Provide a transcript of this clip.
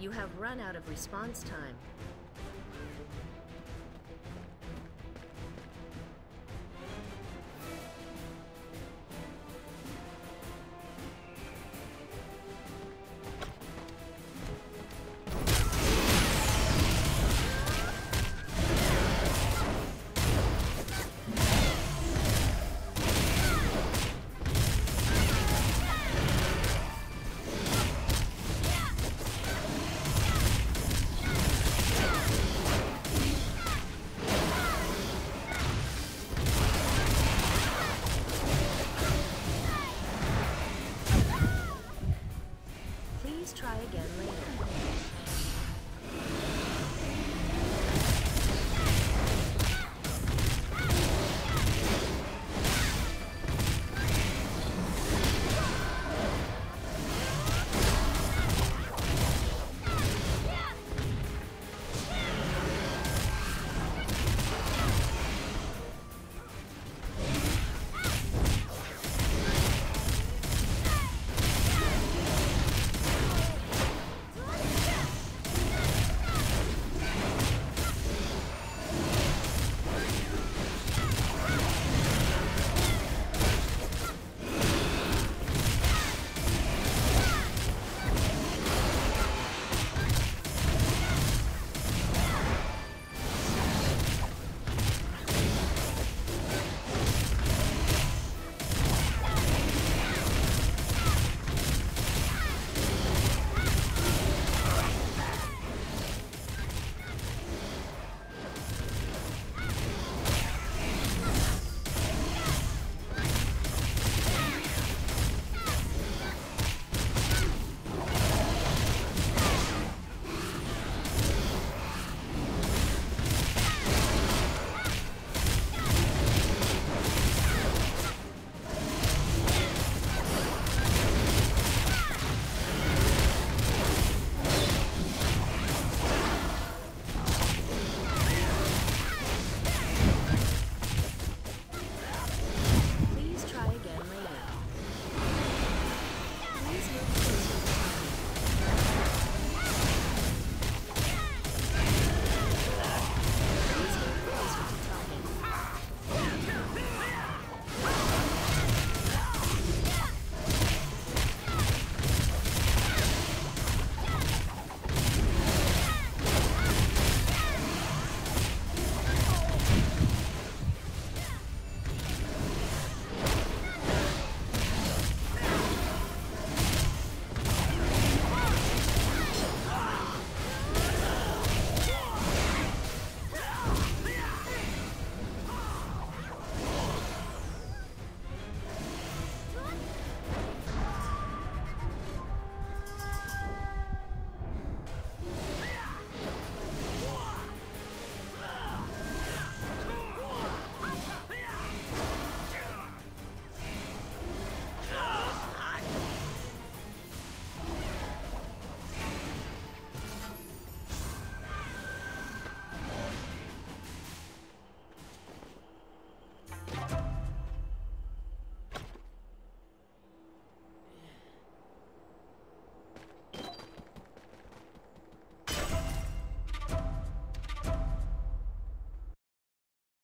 You have run out of response time. try again later.